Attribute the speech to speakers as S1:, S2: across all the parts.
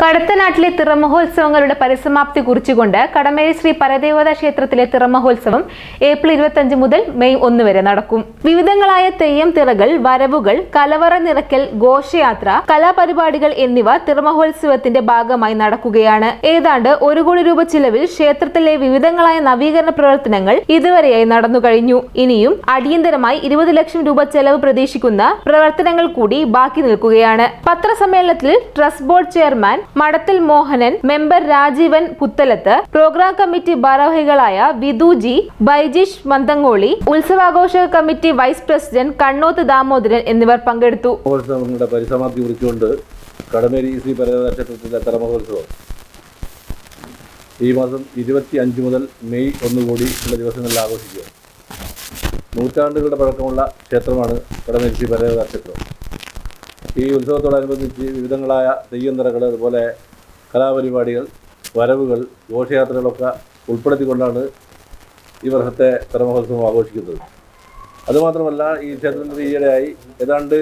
S1: കടത്തനാട്ടിലെ തിറമഹോത്സവങ്ങളുടെ പരിസമാപ്തി കുറിച്ചുകൊണ്ട് കടമേരി ശ്രീ പരദേവത ക്ഷേത്രത്തിലെ തിറമഹോത്സവം ഏപ്രിൽ ഇരുപത്തി മുതൽ മെയ് ഒന്ന് വരെ നടക്കും. വിവിധങ്ങളായ തെയ്യം തിറകൾ വരവുകൾ കലവറ നിറക്കൽ ഘോഷയാത്ര കലാപരിപാടികൾ എന്നിവ തിറമഹോത്സവത്തിന്റെ ഭാഗമായി നടക്കുകയാണ്. ഏതാണ്ട് ഒരു കോടി രൂപ ചിലവിൽ ക്ഷേത്രത്തിലെ വിവിധങ്ങളായ നവീകരണ പ്രവർത്തനങ്ങൾ ഇതുവരെയായി നടന്നു കഴിഞ്ഞു. ഇനിയും അടിയന്തരമായി ഇരുപത് ലക്ഷം രൂപ ചെലവ് പ്രതീക്ഷിക്കുന്ന പ്രവർത്തനങ്ങൾ കൂടി ബാക്കി നിൽക്കുകയാണ്. പത്രസമ്മേളനത്തിൽ trust board chairman Madathil Mohanan member Rajeevan Puthalath programme committee ഭാരവാഹികളായ Viduji Baijish Manthangoli ഉത്സവാഘോഷ committee vice president Kannoth Damodaran എന്നിവർ പങ്കെടുത്തു.
S2: പരിസമാപ്തി കടമേരി ഈ മാസം ഇരുപത്തി അഞ്ച് മുതൽ മെയ് ഒന്ന് കൂടി ഉള്ള ദിവസങ്ങളിൽ ആഘോഷിക്കുക. നൂറ്റാണ്ടുകളുടെ പഴക്കമുള്ള ക്ഷേത്രമാണ് കടമേരി ശ്രീ ക്ഷേത്രം ഈ ഉത്സവത്തോടനുബന്ധിച്ച് വിവിധങ്ങളായ തെയ്യം നിറകൾ അതുപോലെ കലാപരിപാടികൾ വരവുകൾ ഘോഷയാത്രകളൊക്കെ ഉൾപ്പെടുത്തിക്കൊണ്ടാണ് ഈ വർഷത്തെ തറമഹോത്സവം ആഘോഷിക്കുന്നത്. അതുമാത്രമല്ല ഈ ക്ഷേത്രത്തിൽ ഈയിടെയായി ഏതാണ്ട്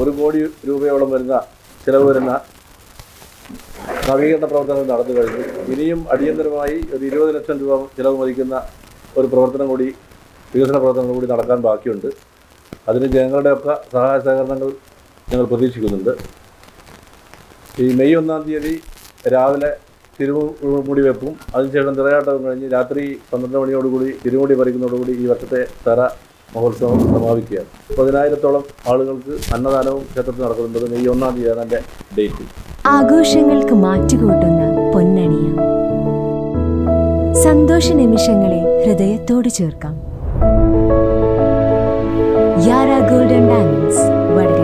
S2: ഒരു കോടി രൂപയോളം വരുന്ന ചിലവ് വരുന്ന നവീകരണ പ്രവർത്തനങ്ങൾ നടന്നു കഴിഞ്ഞു. ഇനിയും അടിയന്തരമായി ഒരു ഇരുപത് ലക്ഷം രൂപ ചിലവ് മതിക്കുന്ന ഒരു പ്രവർത്തനം കൂടി വികസന പ്രവർത്തനങ്ങൾ കൂടി നടക്കാൻ ബാക്കിയുണ്ട്. അതിന് ജനങ്ങളുടെയൊക്കെ സഹായ സഹകരണങ്ങൾ ഞങ്ങൾ പ്രതീക്ഷിക്കുന്നുണ്ട്. ഈ മെയ് ഒന്നാം തീയതി രാവിലെ തിരുമുടി വെപ്പും അതിനുശേഷം തിറയാട്ടവും കഴിഞ്ഞ് രാത്രി പന്ത്രണ്ട് മണിയോടുകൂടി തിരുമുടി പറിക്കുന്നതോടുകൂടി ഈ വർഷത്തെ തറ മഹോത്സവം സമാപിക്കുകയാണ്. പതിനായിരത്തോളം ആളുകൾക്ക് അന്നദാനവും ക്ഷേത്രത്തിൽ നടക്കുന്നുണ്ട്. മെയ് ഒന്നാം തീയതിയാണ് എന്റെ ഡേറ്റ്.
S3: ആഘോഷങ്ങൾക്ക് മാറ്റുകൂട്ടുന്ന പൊന്നണിയ. സന്തോഷ നിമിഷങ്ങളെ ഹൃദയത്തോട് ചേർക്കാം. Yara golden diamonds Vadakara.